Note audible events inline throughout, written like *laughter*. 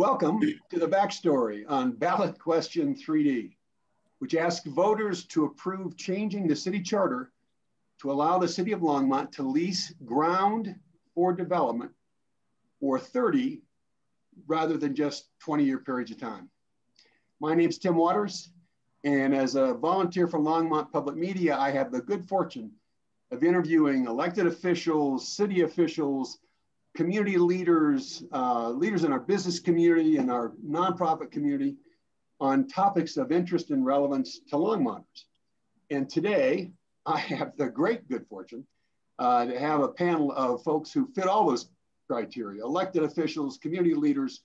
Welcome to the backstory on ballot question 3D, which asks voters to approve changing the city charter to allow the city of Longmont to lease ground for development for 30 rather than just 20 year periods of time. My name is Tim Waters, and as a volunteer for Longmont Public Media, I have the good fortune of interviewing elected officials, city officials, community leaders, uh, leaders in our business community and our nonprofit community on topics of interest and relevance to Longmonters. And today, *laughs* I have the great good fortune uh, to have a panel of folks who fit all those criteria, elected officials, community leaders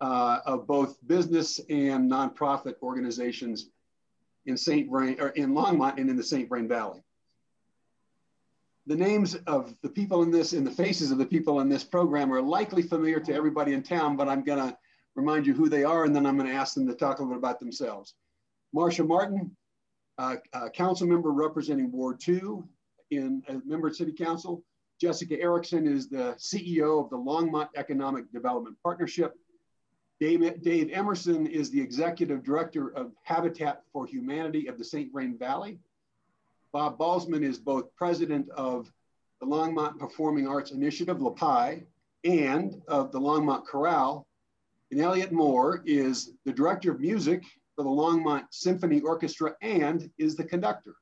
uh, of both business and nonprofit organizations in St. Vrain, or in Longmont and in the St. Vrain Valley the names of the people in this, in the faces of the people in this program are likely familiar to everybody in town, but I'm gonna remind you who they are and then I'm gonna ask them to talk a little bit about themselves. Marcia Martin, uh, uh, council member representing Ward 2 in a member of City Council. Jessica Erickson is the CEO of the Longmont Economic Development Partnership. Dave, Dave Emerson is the Executive Director of Habitat for Humanity of the St. Vrain Valley. Bob Balsman is both president of the Longmont Performing Arts Initiative, LAPI, and of the Longmont Chorale. And Elliot Moore is the director of music for the Longmont Symphony Orchestra and is the conductor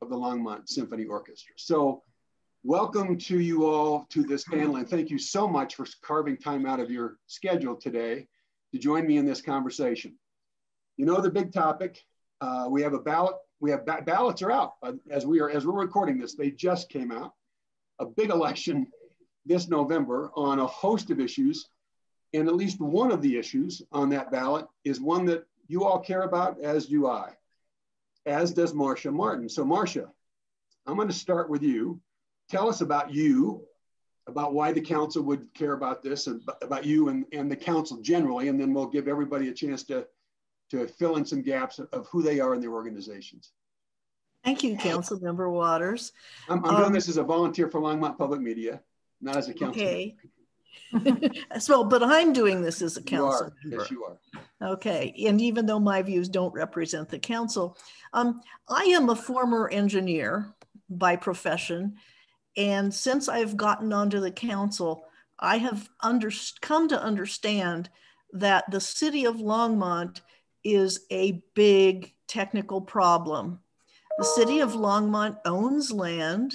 of the Longmont Symphony Orchestra. So welcome to you all to this panel and thank you so much for carving time out of your schedule today to join me in this conversation. You know the big topic. Uh, we have a ballot we have ba ballots are out uh, as we are as we're recording this. They just came out. A big election this November on a host of issues, and at least one of the issues on that ballot is one that you all care about, as do I, as does Marcia Martin. So Marcia, I'm going to start with you. Tell us about you, about why the council would care about this, and about you and, and the council generally, and then we'll give everybody a chance to to fill in some gaps of who they are in their organizaans. Thank you, Council Member Waters. I'm, I'm um, doing this as a volunteer for Longmont Public Media, not as a council. Okay. *laughs* so, but I'm doing this as a council you. Yes, you are. Okay, and even though my views don't represent the council, um, I am a former engineer by profession, and since I've gotten onto the council, I have under, come to understand that the city of Longmont is a big technical problem. The city of Longmont owns land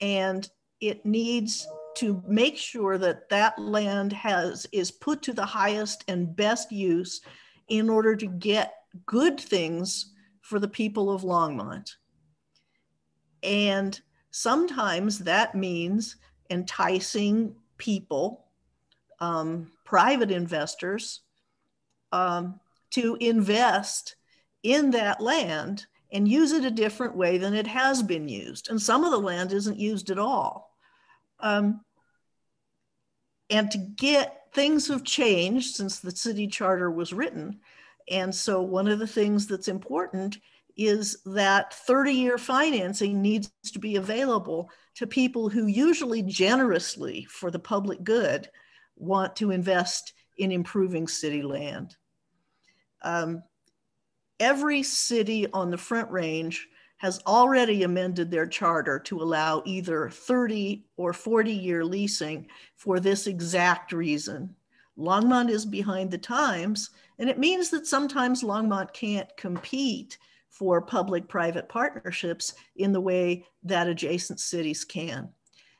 and it needs to make sure that that land has is put to the highest and best use in order to get good things for the people of Longmont. And sometimes that means enticing people, um, private investors, um, to invest in that land and use it a different way than it has been used. And some of the land isn't used at all. Um, and to get things have changed since the city charter was written. And so one of the things that's important is that 30 year financing needs to be available to people who usually generously for the public good want to invest in improving city land. Um, every city on the Front Range has already amended their charter to allow either 30 or 40 year leasing for this exact reason. Longmont is behind the times, and it means that sometimes Longmont can't compete for public private partnerships in the way that adjacent cities can.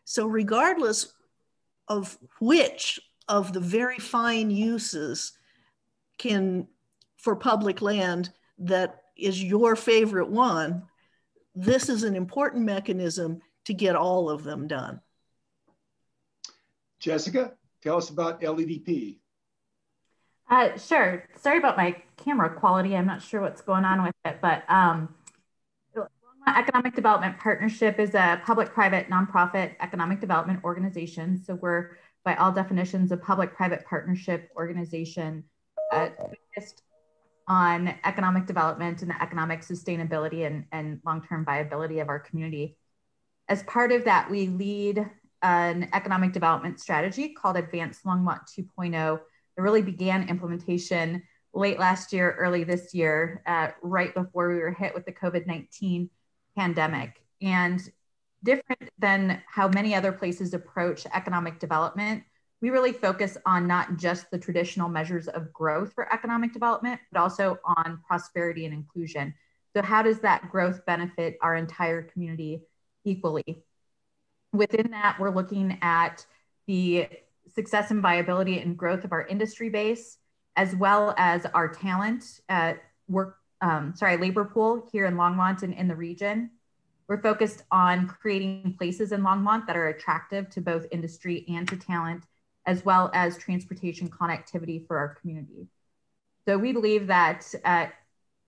So, regardless of which of the very fine uses can for public land that is your favorite one, this is an important mechanism to get all of them done. Jessica, tell us about LEDP. Uh, sure. Sorry about my camera quality. I'm not sure what's going on with it, but um, Economic Development Partnership is a public-private nonprofit economic development organization. So we're, by all definitions, a public-private partnership organization uh, focused on economic development and the economic sustainability and, and long-term viability of our community. As part of that, we lead an economic development strategy called Advance Longmont 2.0 it really began implementation late last year, early this year, uh, right before we were hit with the COVID 19 pandemic. And different than how many other places approach economic development, we really focus on not just the traditional measures of growth for economic development, but also on prosperity and inclusion. So, how does that growth benefit our entire community equally? Within that, we're looking at the success and viability and growth of our industry base, as well as our talent at work, um, sorry, labor pool here in Longmont and in the region. We're focused on creating places in Longmont that are attractive to both industry and to talent, as well as transportation connectivity for our community. So we believe that, uh,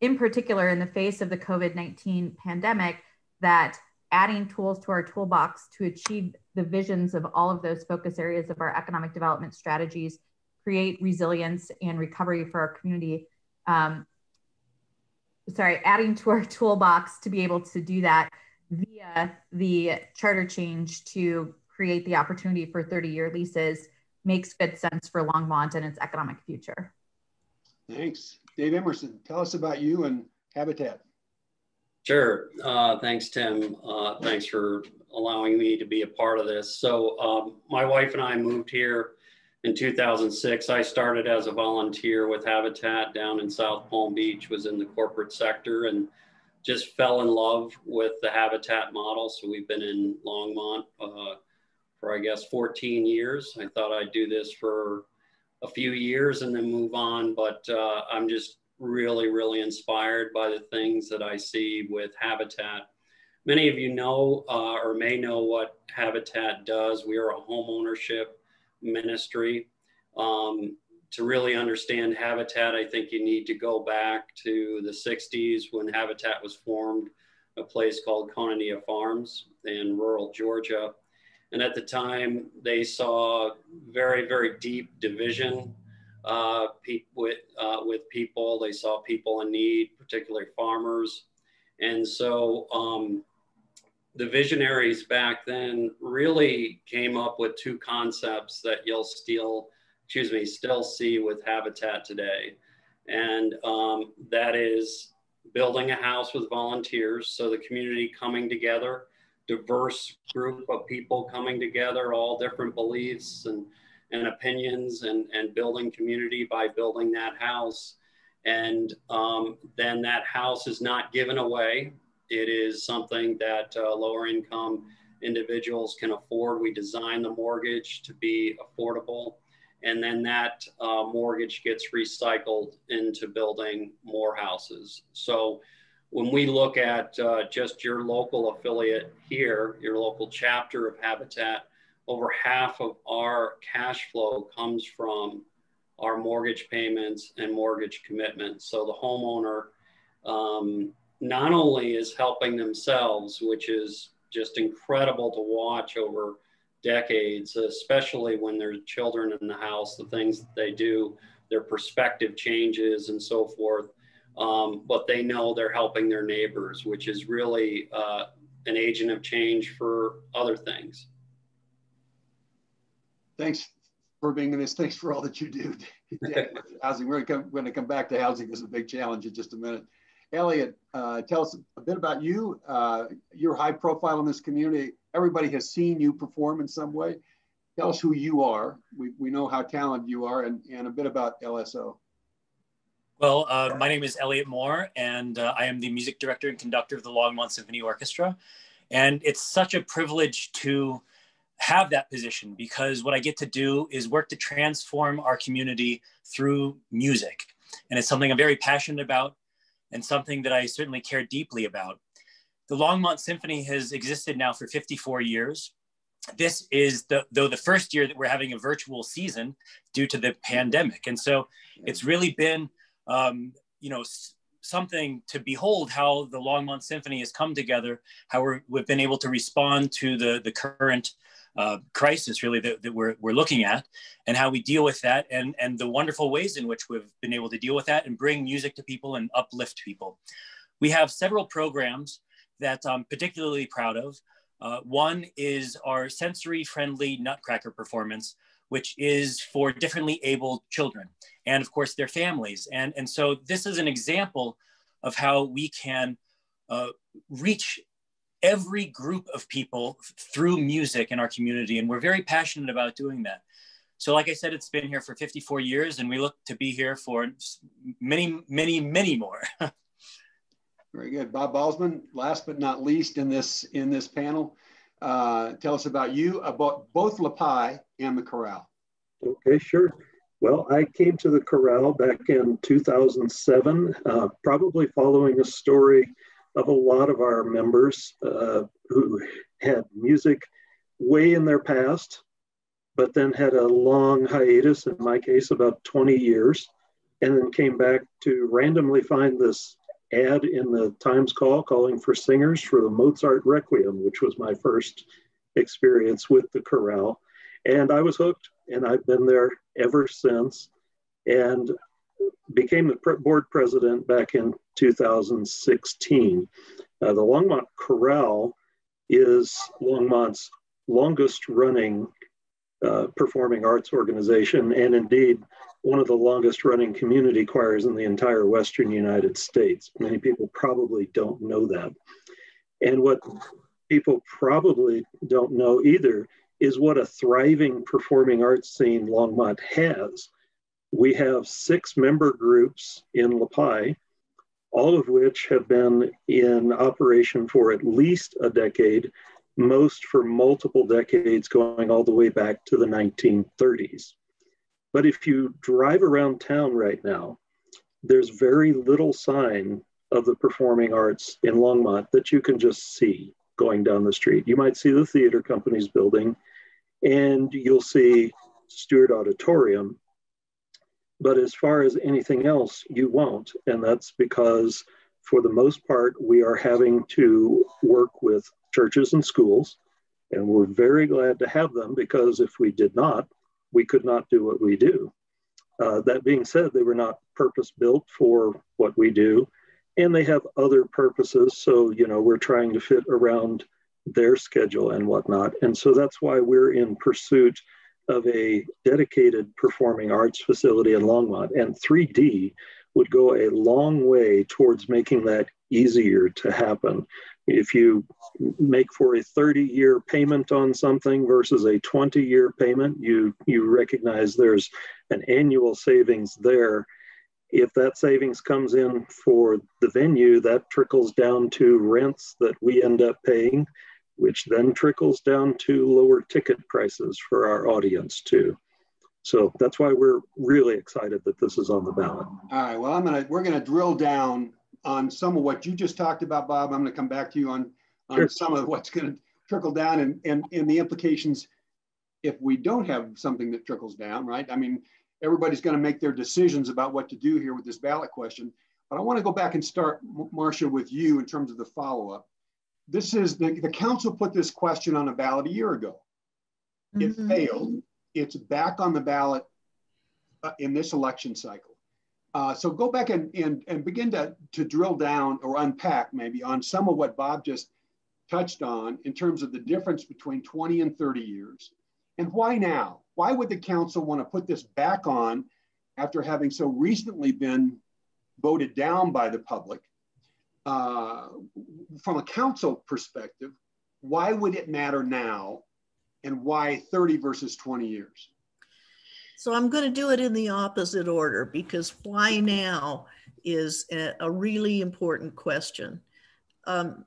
in particular, in the face of the COVID 19 pandemic, that adding tools to our toolbox to achieve the visions of all of those focus areas of our economic development strategies, create resilience and recovery for our community. Um, sorry, adding to our *laughs* toolbox to be able to do that via the charter change to create the opportunity for 30 year leases makes good sense for Longmont and its economic future. Thanks. Dave Emerson, tell us about you and Habitat. Sure. Uh, thanks, Tim. Uh, thanks for allowing me to be a part of this. So um, my wife and I moved here in 2006. I started as a volunteer with Habitat down in South Palm Beach, was in the corporate sector and just fell in love with the Habitat model. So we've been in Longmont uh, for, I guess, 14 years. I thought I'd do this for a few years and then move on, but uh, I'm just really, really inspired by the things that I see with Habitat. Many of you know uh, or may know what Habitat does. We are a home ownership ministry. Um, to really understand Habitat, I think you need to go back to the 60s when Habitat was formed, a place called Koinonia Farms in rural Georgia. And at the time, they saw very, very deep division uh, with, uh, with people. They saw people in need, particularly farmers. And so um, the visionaries back then really came up with two concepts that you'll still, excuse me, still see with Habitat today. And um, that is building a house with volunteers. So the community coming together, diverse group of people coming together, all different beliefs and and opinions and, and building community by building that house. And um, then that house is not given away. It is something that uh, lower income individuals can afford. We design the mortgage to be affordable. And then that uh, mortgage gets recycled into building more houses. So when we look at uh, just your local affiliate here, your local chapter of Habitat, over half of our cash flow comes from our mortgage payments and mortgage commitments. So the homeowner um, not only is helping themselves, which is just incredible to watch over decades, especially when there's children in the house, the things that they do, their perspective changes and so forth. Um, but they know they're helping their neighbors, which is really uh, an agent of change for other things thanks for being in this. Thanks for all that you do. *laughs* housing. We're going to come back to housing. This is a big challenge in just a minute. Elliot, uh, tell us a bit about you. Uh, you're high profile in this community. Everybody has seen you perform in some way. Tell us who you are. We, we know how talented you are and, and a bit about LSO. Well, uh, my name is Elliot Moore, and uh, I am the music director and conductor of the Longmont Symphony Orchestra. And it's such a privilege to have that position because what I get to do is work to transform our community through music. And it's something I'm very passionate about and something that I certainly care deeply about. The Longmont Symphony has existed now for 54 years. This is the, though the first year that we're having a virtual season due to the pandemic. And so it's really been, um, you know, something to behold how the Longmont Symphony has come together, how we have been able to respond to the, the current uh, crisis really that, that, we're, we're looking at and how we deal with that and, and the wonderful ways in which we've been able to deal with that and bring music to people and uplift people. We have several programs that I'm particularly proud of. Uh, one is our sensory friendly Nutcracker performance, which is for differently abled children and of course their families. And, and so this is an example of how we can uh, reach every group of people through music in our community. And we're very passionate about doing that. So like I said, it's been here for 54 years and we look to be here for many, many, many more. *laughs* Very good. Bob Balsman, last but not least in this, in this panel, uh, tell us about you, about both LaPie and the chorale. Okay, sure. Well, I came to the chorale back in 2007, uh, probably following a story of a lot of our members uh, who had music way in their past, but then had a long hiatus, in my case, about 20 years, and then came back to randomly find this ad in the Times Call calling for singers for the Mozart Requiem, which was my first experience with the chorale. And I was hooked, and I've been there ever since, and became the board president back in 2016. Uh, the Longmont Chorale is Longmont's longest running uh, performing arts organization, and indeed one of the longest running community choirs in the entire Western United States. Many people probably don't know that. And what people probably don't know either is what a thriving performing arts scene Longmont has. We have six member groups in LaPie, all of which have been in operation for at least a decade, most for multiple decades, going all the way back to the 1930s. But if you drive around town right now, there's very little sign of the performing arts in Longmont that you can just see going down the street. You might see the theater company's building and you'll see Stewart Auditorium. But as far as anything else, you won't. And that's because, for the most part, we are having to work with churches and schools. And we're very glad to have them because if we did not, we could not do what we do. Uh, that being said, they were not purpose built for what we do, and they have other purposes. So, you know, we're trying to fit around their schedule and whatnot. And so that's why we're in pursuit of a dedicated performing arts facility in Longmont. And 3D would go a long way towards making that easier to happen. If you make for a 30 year payment on something versus a 20 year payment, you, you recognize there's an annual savings there. If that savings comes in for the venue, that trickles down to rents that we end up paying, which then trickles down to lower ticket prices for our audience too. So that's why we're really excited that this is on the ballot. All right. Well, I'm gonna we're gonna drill down on some of what you just talked about, Bob. I'm going to come back to you on, on sure. some of what's going to trickle down and, and, and the implications if we don't have something that trickles down, right? I mean, everybody's going to make their decisions about what to do here with this ballot question. But I want to go back and start, Marcia, with you in terms of the follow up. This is the, the council put this question on a ballot a year ago. It mm -hmm. failed. It's back on the ballot uh, in this election cycle. Uh, so go back and, and, and begin to, to drill down or unpack maybe on some of what Bob just touched on in terms of the difference between 20 and 30 years. And why now? Why would the council want to put this back on after having so recently been voted down by the public? Uh, from a council perspective, why would it matter now? And why 30 versus 20 years? So I'm going to do it in the opposite order because why now is a, a really important question. Um,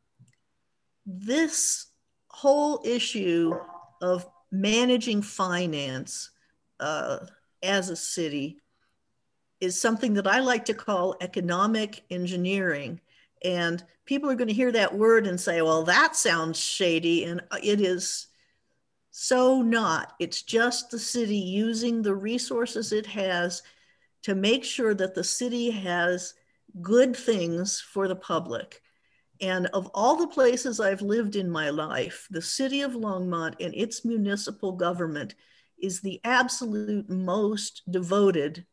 this whole issue of managing finance uh, as a city is something that I like to call economic engineering. And people are going to hear that word and say, well, that sounds shady. And it is so not. It's just the city using the resources it has to make sure that the city has good things for the public. And of all the places I've lived in my life, the city of Longmont and its municipal government is the absolute most devoted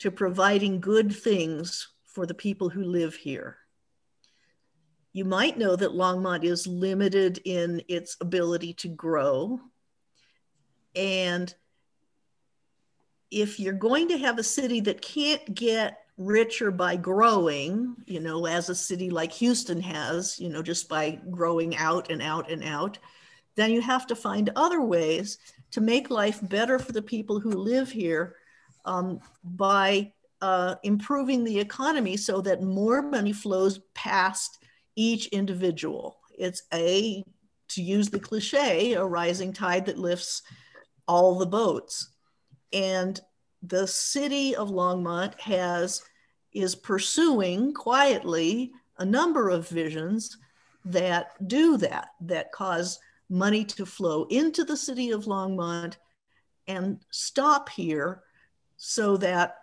to providing good things for the people who live here. You might know that Longmont is limited in its ability to grow. And if you're going to have a city that can't get richer by growing, you know, as a city like Houston has, you know, just by growing out and out and out, then you have to find other ways to make life better for the people who live here um, by uh, improving the economy so that more money flows past each individual. It's a, to use the cliche, a rising tide that lifts all the boats. And the city of Longmont has is pursuing quietly a number of visions that do that, that cause money to flow into the city of Longmont and stop here so that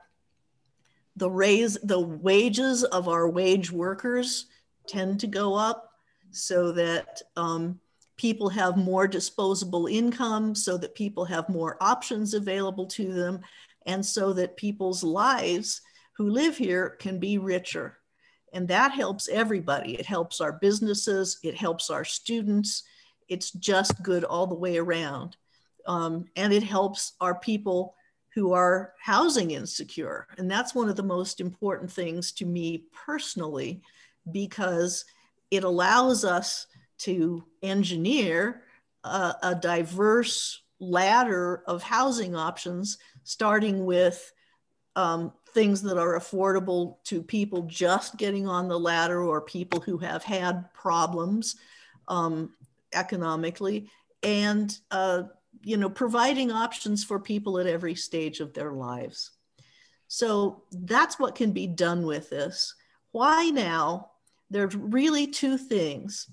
the raise the wages of our wage workers tend to go up so that um, people have more disposable income so that people have more options available to them and so that people's lives who live here can be richer. And that helps everybody. It helps our businesses, it helps our students. It's just good all the way around. Um, and it helps our people who are housing insecure. And that's one of the most important things to me personally, because it allows us to engineer a, a diverse ladder of housing options, starting with um, things that are affordable to people just getting on the ladder or people who have had problems um, economically and uh, you know providing options for people at every stage of their lives. So that's what can be done with this. Why now? There's really two things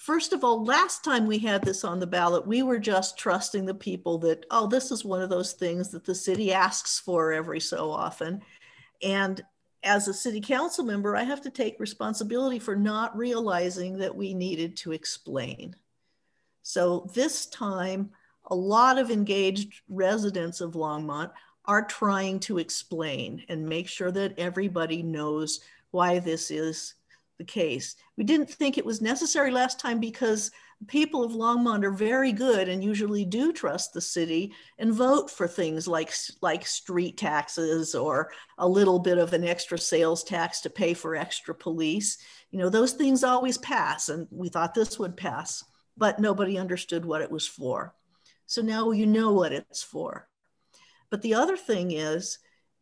First of all, last time we had this on the ballot, we were just trusting the people that, oh, this is one of those things that the city asks for every so often. And as a city council member, I have to take responsibility for not realizing that we needed to explain. So this time, a lot of engaged residents of Longmont are trying to explain and make sure that everybody knows why this is the case. We didn't think it was necessary last time because people of Longmont are very good and usually do trust the city and vote for things like like street taxes or a little bit of an extra sales tax to pay for extra police. You know, those things always pass and we thought this would pass, but nobody understood what it was for. So now you know what it's for. But the other thing is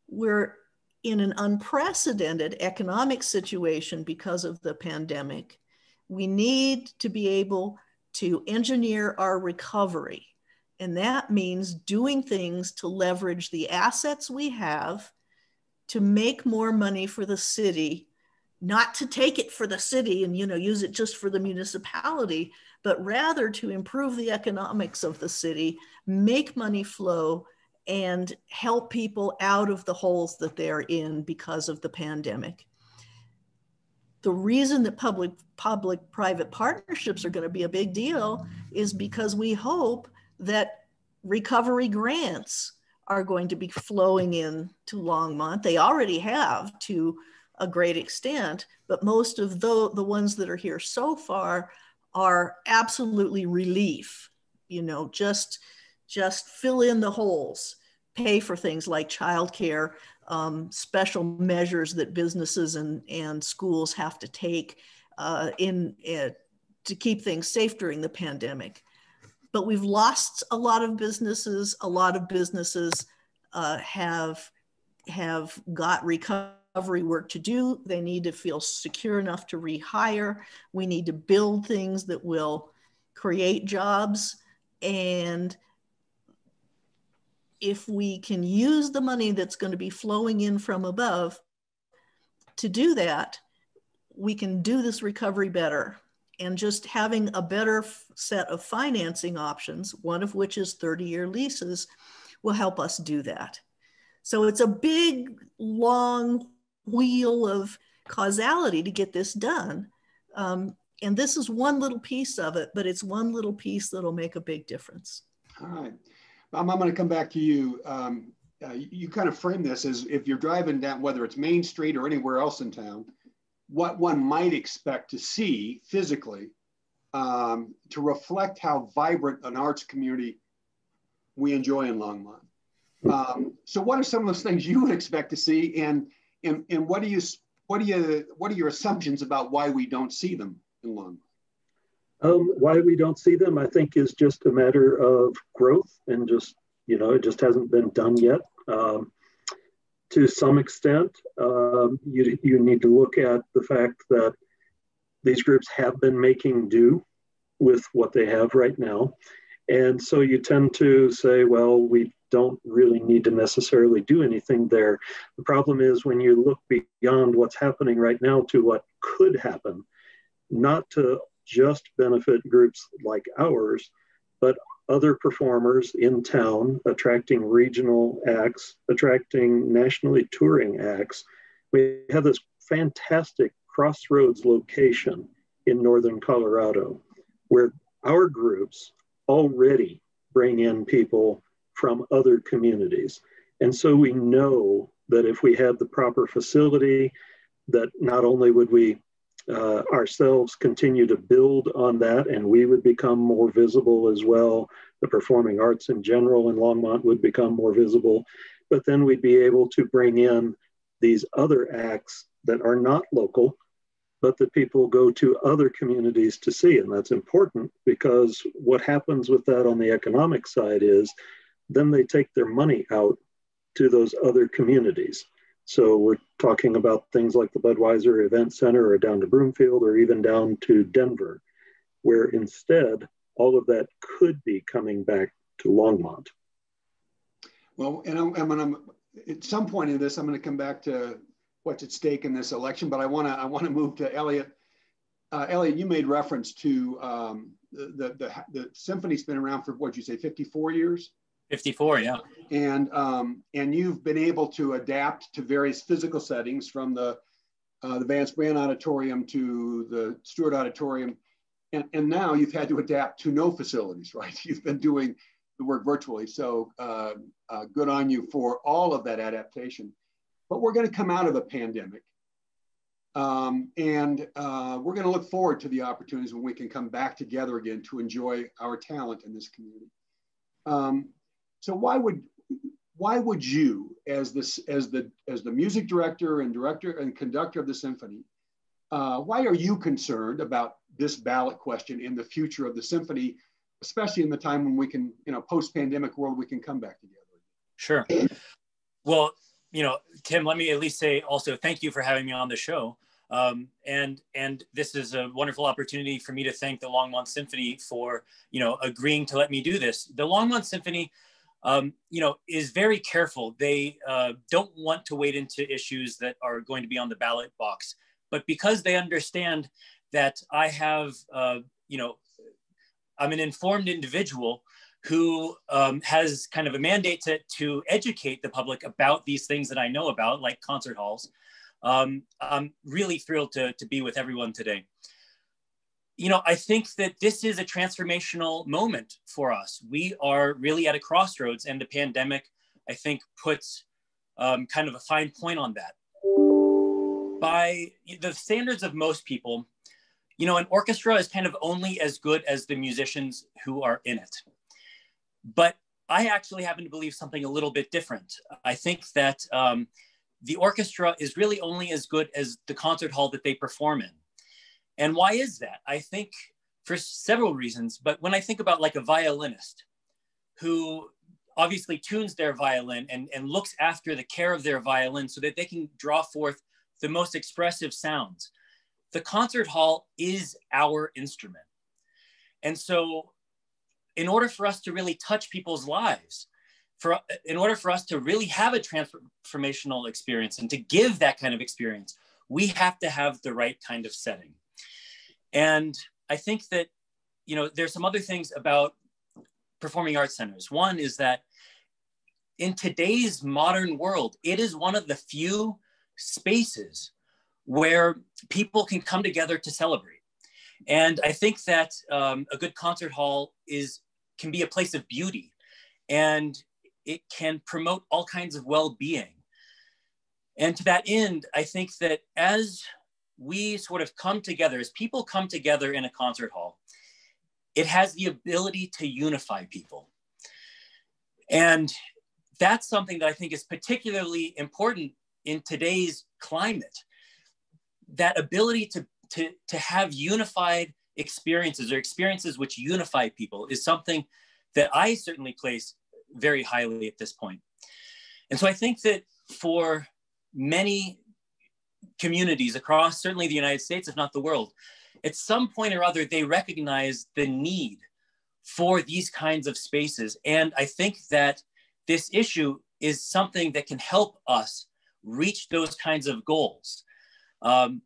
we're in an unprecedented economic situation because of the pandemic. We need to be able to engineer our recovery. And that means doing things to leverage the assets we have to make more money for the city, not to take it for the city and you know use it just for the municipality, but rather to improve the economics of the city, make money flow and help people out of the holes that they're in because of the pandemic the reason that public public private partnerships are going to be a big deal is because we hope that recovery grants are going to be flowing in to Longmont. They already have to a great extent, but most of the, the ones that are here so far are absolutely relief. You know, just just fill in the holes, pay for things like childcare, um, special measures that businesses and, and schools have to take uh, in uh, to keep things safe during the pandemic. But we've lost a lot of businesses. A lot of businesses uh, have have got recovery work to do. They need to feel secure enough to rehire. We need to build things that will create jobs and if we can use the money that's going to be flowing in from above to do that, we can do this recovery better. And just having a better set of financing options, one of which is 30 year leases, will help us do that. So it's a big, long wheel of causality to get this done. Um, and this is one little piece of it, but it's one little piece that'll make a big difference. All right. I'm, I'm going to come back to you. Um, uh, you, kind of frame this as if you're driving down, whether it's Main Street or anywhere else in town, what one might expect to see physically um, to reflect how vibrant an arts community we enjoy in Longmont. Um, so what are some of those things you would expect to see and, and, and what do you, what do you, what are your assumptions about why we don't see them in Longmont? Um, why we don't see them, I think, is just a matter of growth and just, you know, it just hasn't been done yet. Um, to some extent, um, you, you need to look at the fact that these groups have been making do with what they have right now. And so you tend to say, well, we don't really need to necessarily do anything there. The problem is when you look beyond what's happening right now to what could happen, not to just benefit groups like ours, but other performers in town, attracting regional acts, attracting nationally touring acts. We have this fantastic crossroads location in northern Colorado where our groups already bring in people from other communities. And so we know that if we had the proper facility, that not only would we uh, ourselves continue to build on that and we would become more visible as well. The performing arts in general in Longmont would become more visible, but then we'd be able to bring in these other acts that are not local, but that people go to other communities to see. And that's important because what happens with that on the economic side is then they take their money out to those other communities. So we're talking about things like the Budweiser Event Center or down to Broomfield or even down to Denver, where instead all of that could be coming back to Longmont. Well, and I'm, I'm at some point in this, I'm going to come back to what's at stake in this election, but I want to I want to move to Elliot. Uh, Elliot, you made reference to um, the, the, the the symphony's been around for what you say, 54 years. 54, yeah. And um, and you've been able to adapt to various physical settings from the uh, the Vance Brand Auditorium to the Stewart Auditorium, and and now you've had to adapt to no facilities, *laughs* right? You've been doing the work virtually, so uh, uh, good on you for all of that adaptation. But we're going to come out of a pandemic. Um, and uh, we're going to look forward to the opportunities when we can come back together again to enjoy our talent in this community. Um, so why would why would you, as this as the as the music director and director and conductor of the symphony, uh, why are you concerned about this ballot question in the future of the symphony, especially in the time when we can, you know, post-pandemic world, we can come back together? Sure. Well, you know, Tim, let me at least say also thank you for having me on the show. Um, and and this is a wonderful opportunity for me to thank the Longmont Symphony for you know agreeing to let me do this. The Longmont Symphony um, you know, is very careful. They uh, don't want to wade into issues that are going to be on the ballot box. But because they understand that I have, uh, you know, I'm an informed individual who um, has kind of a mandate to, to educate the public about these things that I know about, like concert halls. Um, I'm really thrilled to, to be with everyone today you know, I think that this is a transformational moment for us. We are really at a crossroads, and the pandemic, I think, puts um, kind of a fine point on that. By the standards of most people, you know, an orchestra is kind of only as good as the musicians who are in it. But I actually happen to believe something a little bit different. I think that um, the orchestra is really only as good as the concert hall that they perform in. And why is that? I think for several reasons, but when I think about like a violinist who obviously tunes their violin and, and looks after the care of their violin so that they can draw forth the most expressive sounds, the concert hall is our instrument. And so in order for us to really touch people's lives, for in order for us to really have a transformational experience and to give that kind of experience, we have to have the right kind of setting. And I think that, you know, there's some other things about performing arts centers. One is that in today's modern world, it is one of the few spaces where people can come together to celebrate. And I think that um, a good concert hall is can be a place of beauty, and it can promote all kinds of well-being. And to that end, I think that as we sort of come together, as people come together in a concert hall, it has the ability to unify people. And that's something that I think is particularly important in today's climate. That ability to, to, to have unified experiences or experiences which unify people is something that I certainly place very highly at this point. And so I think that for many communities across certainly the United States, if not the world, at some point or other, they recognize the need for these kinds of spaces. And I think that this issue is something that can help us reach those kinds of goals. Um,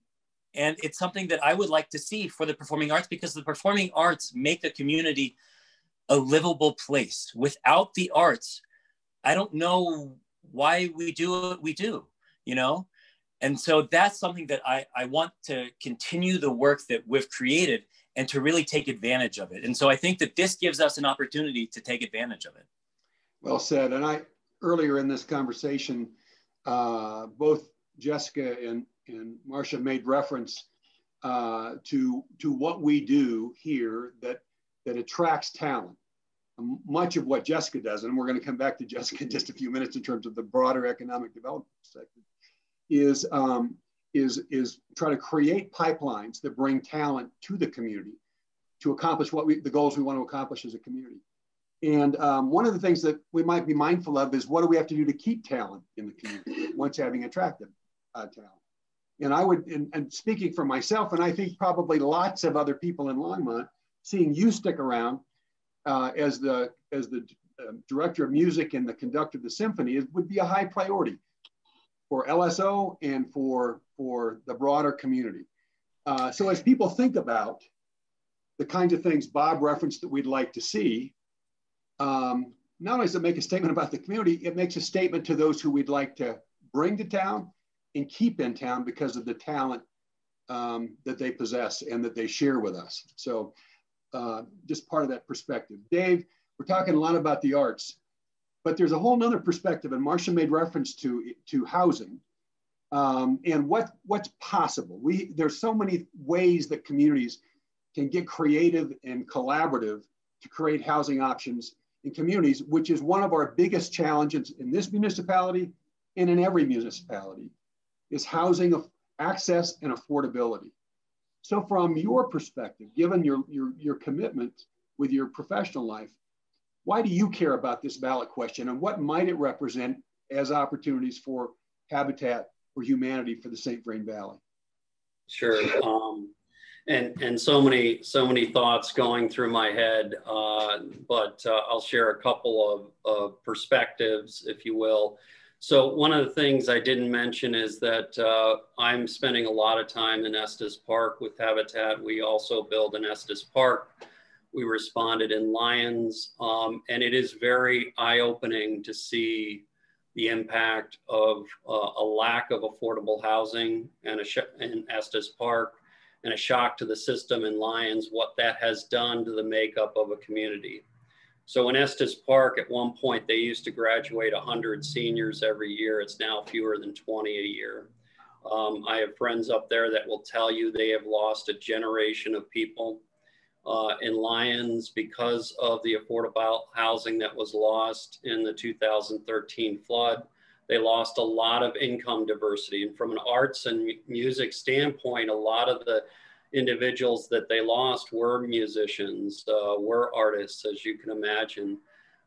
and it's something that I would like to see for the performing arts because the performing arts make the community a livable place. Without the arts, I don't know why we do what we do, you know? And so that's something that I, I want to continue the work that we've created and to really take advantage of it. And so I think that this gives us an opportunity to take advantage of it. Well said. And I, earlier in this conversation, uh, both Jessica and, and Marcia made reference uh, to, to what we do here that, that attracts talent. Much of what Jessica does, and we're going to come back to Jessica in just a few minutes in terms of the broader economic development perspective, is, um, is, is try to create pipelines that bring talent to the community to accomplish what we, the goals we want to accomplish as a community. And um, one of the things that we might be mindful of is what do we have to do to keep talent in the community once having attracted uh, talent. And I would, and, and, speaking for myself, and I think probably lots of other people in Longmont, seeing you stick around uh, as the as the uh, director of music and the conductor of the symphony is, would be a high priority for LSO and for for the broader community. Uh, so as people think about the kinds of things Bob referenced that we'd like to see, um, not only does it make a statement about the community, it makes a statement to those who we'd like to bring to town and keep in town because of the talent um, that they possess and that they share with us. So uh, just part of that perspective. Dave, we're talking a lot about the arts, but there's a whole nother perspective and Marcia made reference to, to housing um, and what, what's possible. We, there's so many ways that communities can get creative and collaborative to create housing options in communities, which is one of our biggest challenges in this municipality and in every municipality, is housing of access and affordability. So from your perspective, given your, your, your commitment with your professional life, why do you care about this ballot question and what might it represent as opportunities for Habitat for Humanity for the St. Vrain Valley? Sure. Um, and and so many so many thoughts going through my head uh, but uh, i'll share a couple of, of, perspectives if you will so one of the things i didn't mention is that uh, i'm spending a lot of time in estes park with habitat we also build in estes park we responded in lyons um, and it is very eye-opening to see the impact of uh, a lack of affordable housing and a in estes park and a shock to the system in Lyons, what that has done to the makeup of a community. So in Estes Park, at one point, they used to graduate 100 seniors every year. It's now fewer than 20 a year. Um, I have friends up there that will tell you they have lost a generation of people uh, in Lyons because of the affordable housing that was lost in the 2013 flood. They lost a lot of income diversity. And from an arts and music standpoint, a lot of the individuals that they lost were musicians, uh, were artists, as you can imagine.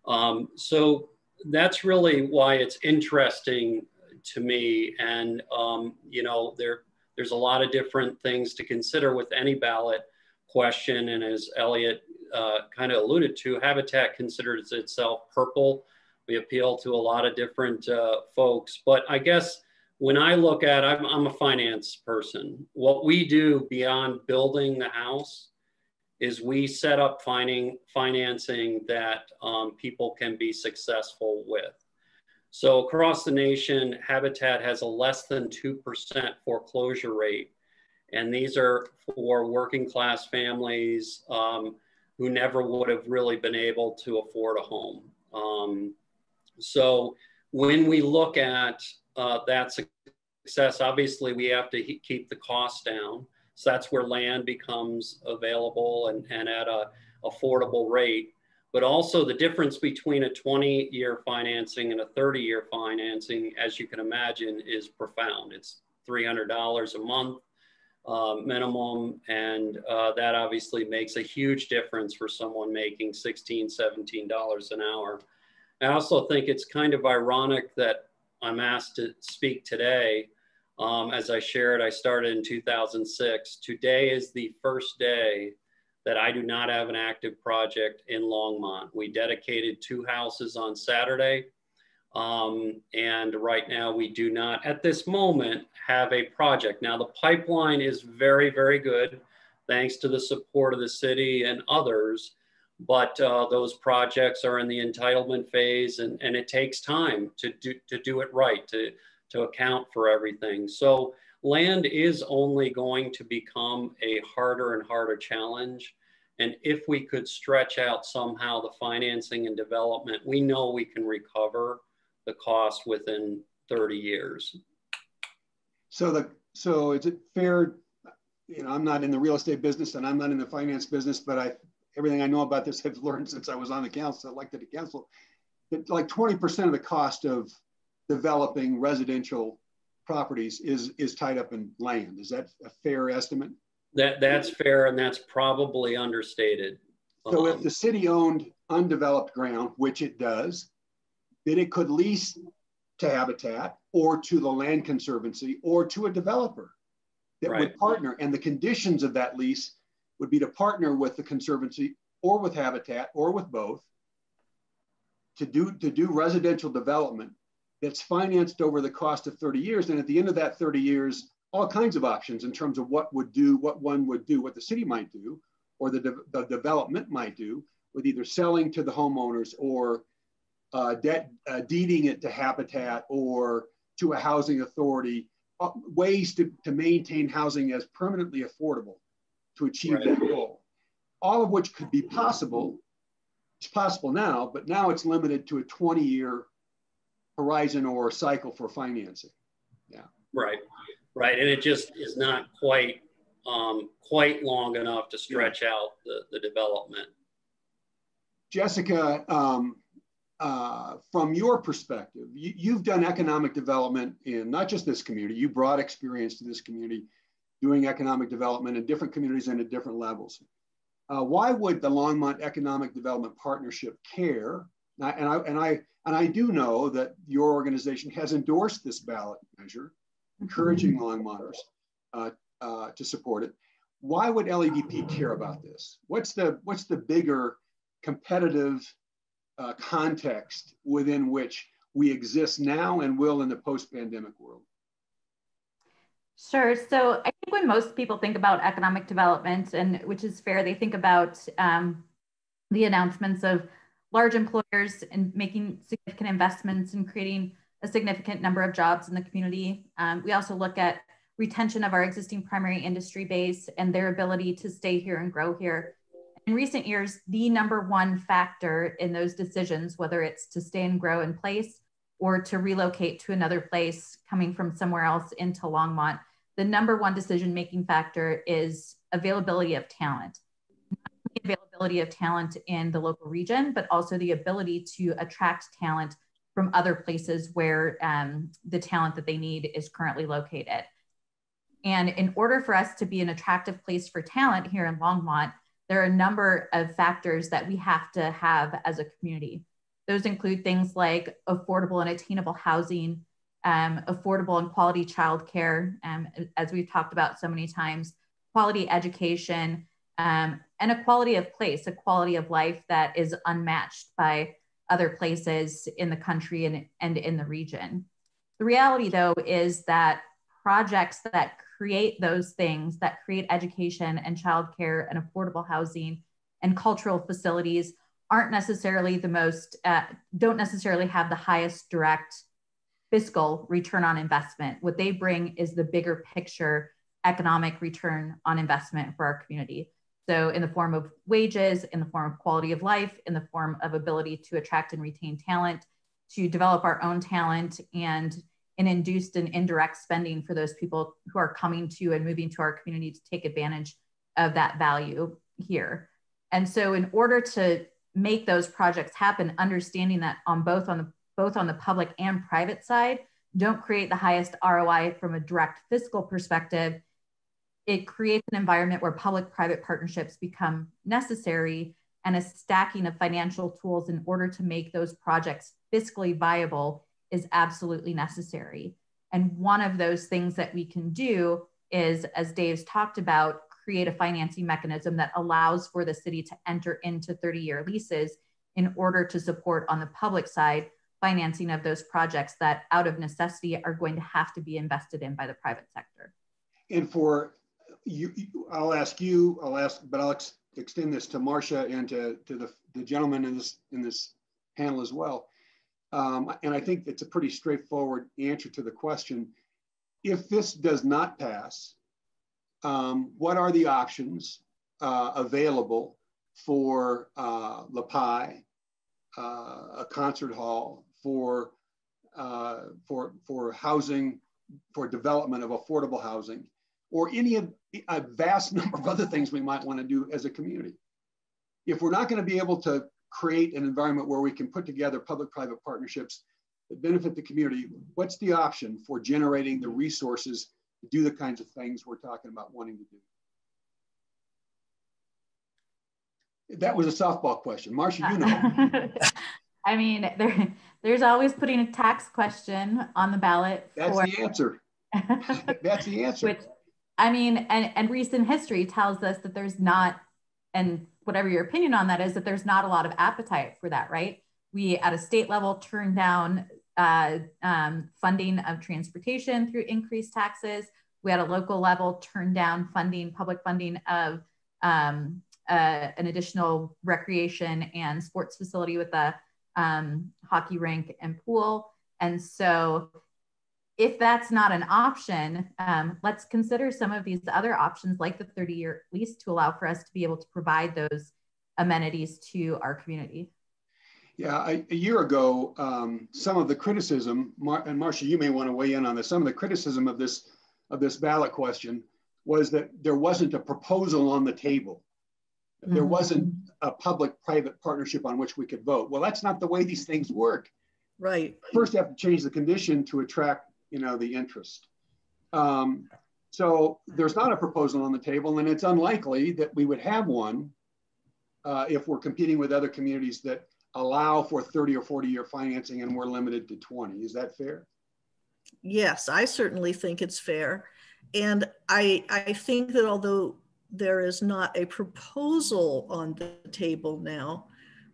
Um, so that's really why it's interesting to me. And, um, you know, there, there's a lot of different things to consider with any ballot question. And as Elliot uh, kind of alluded to, Habitat considers itself purple we appeal to a lot of different uh, folks. But I guess when I look at, I'm, I'm a finance person. What we do beyond building the house is we set up finding, financing that um, people can be successful with. So across the nation, Habitat has a less than 2% foreclosure rate. And these are for working class families um, who never would have really been able to afford a home. Um, so when we look at uh, that success, obviously we have to keep the cost down. So that's where land becomes available and, and at a affordable rate. but also the difference between a 20 year financing and a 30 year financing, as you can imagine, is profound. It's $300 a month uh, minimum, and uh, that obviously makes a huge difference for someone making $16, $17 an hour. I also think it's kind of ironic that I'm asked to speak today. Um, as I shared, I started in 2006. Today is the first day that I do not have an active project in Longmont. We dedicated two houses on Saturday. Um, and right now we do not, at this moment, have a project. Now the pipeline is very, very good, thanks to the support of the city and others. But uh, those projects are in the entitlement phase and, and it takes time to do, to do it right, to, to account for everything. So land is only going to become a harder and harder challenge. And if we could stretch out somehow the financing and development, we know we can recover the cost within 30 years. So the so is it fair? You know, I'm not in the real estate business and I'm not in the finance business, but I everything I know about this I've learned since I was on the council, elected to council. That like 20% of the cost of developing residential properties is is tied up in land. Is that a fair estimate? That that's fair, and that's probably understated. So, um, if the city owned undeveloped ground, which it does, then it could lease to Habitat or to the Land Conservancy or to a developer that right. would partner. And the conditions of that lease would be to partner with the Conservancy or with Habitat or with both to do to do residential development that's financed over the cost of 30 years. And at the end of that 30 years, all kinds of options in terms of what would do, what one would do, what the city might do, or the, de the development might do, with either selling to the homeowners or uh, debt, uh, deeding it to Habitat or to a housing authority, uh, ways to, to maintain housing as permanently affordable to achieve right. that goal. All of which could be possible. It's possible now, but now it's limited to a 20 year horizon or cycle for financing. Yeah. Right. Right. And it just is not quite um, quite long enough to stretch yeah. out the, the development. Jessica, um, uh, from your perspective, you, have done economic development in not just this community, you brought experience to this community doing economic development in different communities and at different levels. Uh, why would the Longmont Economic Development Partnership care? And I, and I, and I, and I do know that your organization has endorsed this ballot measure, encouraging Longmonters uh, uh, to support it. Why would LEDP care about this? What's the, what's the bigger competitive uh, context within which we exist now and will in the post-pandemic world? Sure. So I think when most people think about economic development, and which is fair, they think about um, the announcements of large employers and making significant investments and creating a significant number of jobs in the community. Um, we also look at retention of our existing primary industry base and their ability to stay here and grow here in recent years, the number one factor in those decisions, whether it's to stay and grow in place or to relocate to another place coming from somewhere else into Longmont, the number one decision making factor is availability of talent. availability of talent in the local region, but also the ability to attract talent from other places where um, the talent that they need is currently located. And in order for us to be an attractive place for talent here in Longmont, there are a number of factors that we have to have as a community. Those include things like affordable and attainable housing, um, affordable and quality childcare, um, as we've talked about so many times, quality education, um, and a quality of place, a quality of life that is unmatched by other places in the country and, and in the region. The reality, though, is that projects that create those things that create education and childcare and affordable housing and cultural facilities aren't necessarily the most, uh, don't necessarily have the highest direct fiscal return on investment. What they bring is the bigger picture economic return on investment for our community. So, in the form of wages, in the form of quality of life, in the form of ability to attract and retain talent, to develop our own talent and and induced and indirect spending for those people who are coming to and moving to our community to take advantage of that value here. And so, in order to make those projects happen, understanding that on both on the both on the public and private side, don't create the highest ROI from a direct fiscal perspective. It creates an environment where public private partnerships become necessary and a stacking of financial tools in order to make those projects fiscally viable is absolutely necessary. And one of those things that we can do is, as Dave's talked about, create a financing mechanism that allows for the city to enter into 30 year leases in order to support on the public side financing of those projects that out of necessity are going to have to be invested in by the private sector. And for you, I'll ask you, I'll ask, but I'll ex extend this to Marcia and to, to the, the gentleman in this, in this panel as well. Um, and I think it's a pretty straightforward answer to the question. If this does not pass, um, what are the options uh, available for uh, LaPie, uh, a concert hall, for, uh, for, for housing, for development of affordable housing, or any of a vast *laughs* number of other things we might want to do as a community. If we're not going to be able to create an environment where we can put together public-private partnerships that benefit the community, what's the option for generating the resources to do the kinds of things we're talking about wanting to do? That was a softball question. Marcia, you know. *laughs* I mean, there, there's always putting a tax question on the ballot. That's for, the answer. *laughs* That's the answer. Which, I mean, and, and recent history tells us that there's not, and whatever your opinion on that is, that there's not a lot of appetite for that, right? We at a state level turn down uh, um, funding of transportation through increased taxes. We at a local level turn down funding, public funding of um, uh, an additional recreation and sports facility with a um, hockey rink and pool. And so if that's not an option, um, let's consider some of these other options like the 30 year lease to allow for us to be able to provide those amenities to our community. Yeah, I, a year ago, um, some of the criticism, Mar and Marcia, you may want to weigh in on this. Some of the criticism of this of this ballot question was that there wasn't a proposal on the table. There mm -hmm. wasn't a public-private partnership on which we could vote. Well, that's not the way these things work. Right. First, you have to change the condition to attract, you know, the interest. Um, so there's not a proposal on the table, and it's unlikely that we would have one uh, if we're competing with other communities that allow for 30 or 40 year financing and we're limited to 20. Is that fair? Yes, I certainly think it's fair. And I, I think that although there is not a proposal on the table now.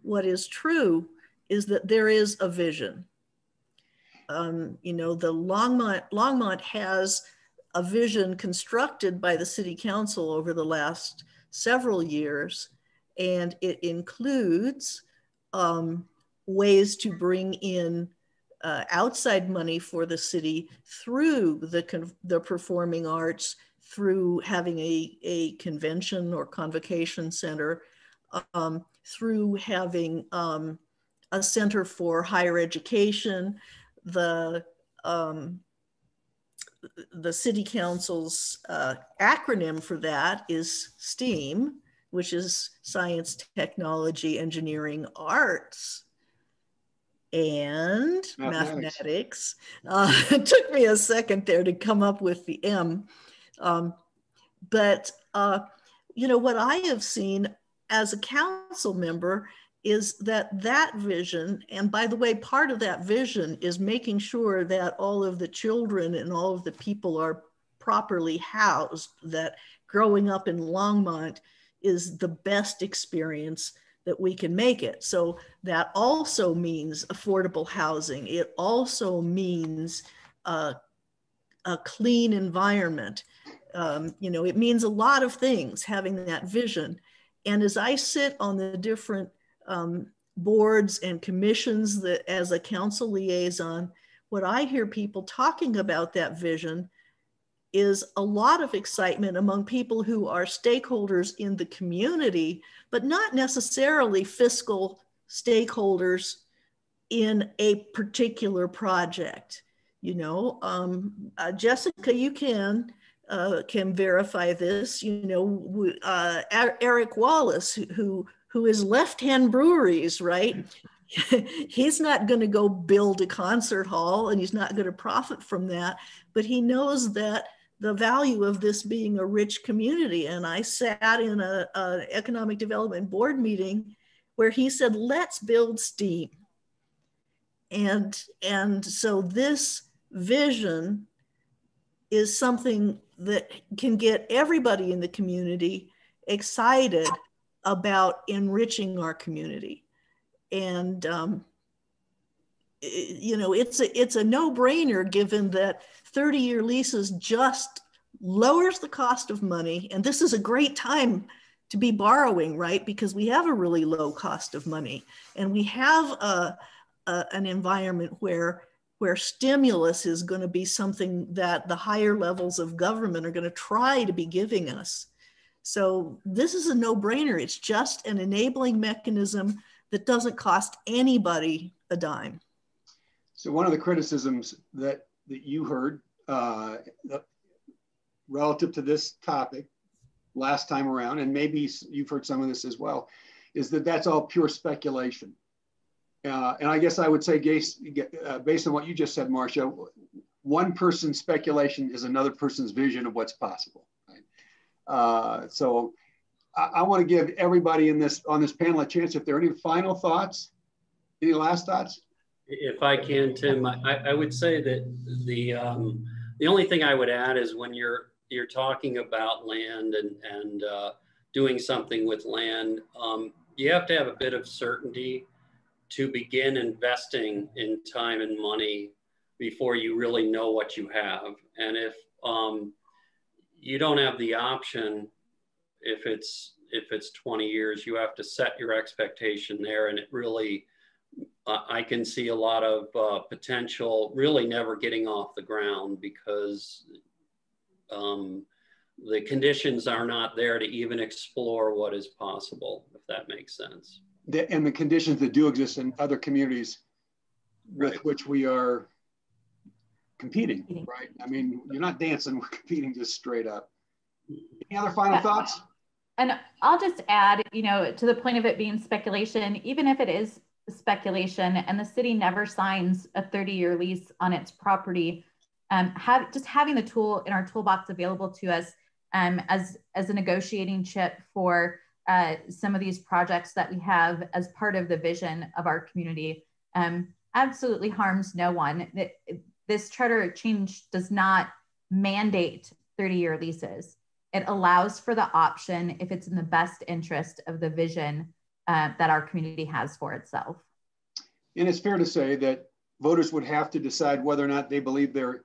What is true is that there is a vision. Um, you know, the Longmont, Longmont has a vision constructed by the city council over the last several years, and it includes um, ways to bring in uh, outside money for the city through the, the performing arts through having a, a convention or convocation center, um, through having um, a center for higher education, the um, the city council's uh, acronym for that is STEAM, which is science, technology, engineering, arts, and mathematics. mathematics. Uh, *laughs* it took me a second there to come up with the M. Um, but, uh, you know, what I have seen as a council member is that that vision, and by the way, part of that vision is making sure that all of the children and all of the people are properly housed, that growing up in Longmont is the best experience that we can make it. So that also means affordable housing. It also means uh, a clean environment. Um, you know, it means a lot of things having that vision. And as I sit on the different um, boards and commissions that as a council liaison, what I hear people talking about that vision is a lot of excitement among people who are stakeholders in the community, but not necessarily fiscal stakeholders in a particular project. You know, um, uh, Jessica, you can uh, can verify this. You know, uh, Eric Wallace, who who is left hand breweries, right? Mm. *laughs* he's not going to go build a concert hall and he's not going to profit from that, but he knows that the value of this being a rich community. And I sat in a, a economic development board meeting where he said, let's build steam. And, and so this vision is something that can get everybody in the community excited about enriching our community. And, um, you know, it's a, it's a no brainer given that 30 year leases just lowers the cost of money. And this is a great time to be borrowing, right? Because we have a really low cost of money and we have a, a an environment where where stimulus is going to be something that the higher levels of government are going to try to be giving us. So this is a no-brainer. It's just an enabling mechanism that doesn't cost anybody a dime. So one of the criticisms that that you heard uh, relative to this topic last time around, and maybe you've heard some of this as well, is that that's all pure speculation. Uh, and I guess I would say, uh, based on what you just said, Marcia, one person's speculation is another person's vision of what's possible. Uh, so I, I want to give everybody in this on this panel a chance. If there are any final thoughts, any last thoughts? If I can, Tim, I, I would say that the um, the only thing I would add is when you're you're talking about land and and uh, doing something with land, um, you have to have a bit of certainty to begin investing in time and money before you really know what you have. And if um, you don't have the option, if it's if it's 20 years, you have to set your expectation there, and it really I can see a lot of uh, potential really never getting off the ground because um, the conditions are not there to even explore what is possible, if that makes sense. The, and the conditions that do exist in other communities with right. which we are competing, right? I mean, you're not dancing, *laughs* we're competing just straight up. Any other final yeah. thoughts? And I'll just add, you know, to the point of it being speculation, even if it is speculation and the city never signs a 30 year lease on its property um, have just having the tool in our toolbox available to us um, as as a negotiating chip for uh, some of these projects that we have as part of the vision of our community um, absolutely harms no one this charter change does not mandate 30 year leases it allows for the option if it's in the best interest of the vision uh, that our community has for itself. And it's fair to say that voters would have to decide whether or not they believe their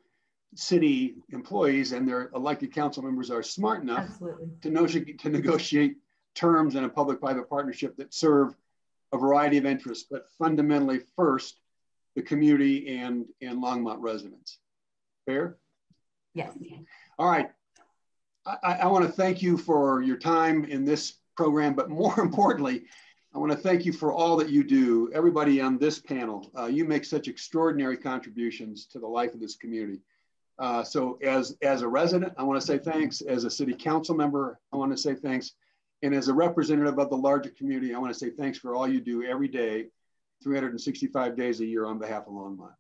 city employees and their elected council members are smart enough to, no- to negotiate terms in a public-private partnership that serve a variety of interests, but fundamentally first, the community and, and Longmont residents. Fair? Yes. All right. I, I want to thank you for your time in this program, but more *laughs* importantly, I want to thank you for all that you do. Everybody on this panel, uh, you make such extraordinary contributions to the life of this community. Uh, so as, as a resident, I want to say thanks. As a city council member, I want to say thanks. And as a representative of the larger community, I want to say thanks for all you do every day, 365 days a year on behalf of Longmont.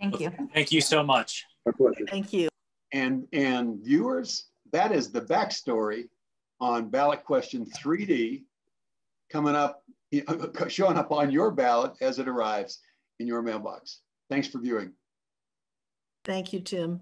Thank you. Thank you so much. My pleasure. Thank you. And, and viewers, that is the backstory on ballot question 3D coming up, *laughs* showing up on your ballot as it arrives in your mailbox. Thanks for viewing. Thank you, Tim.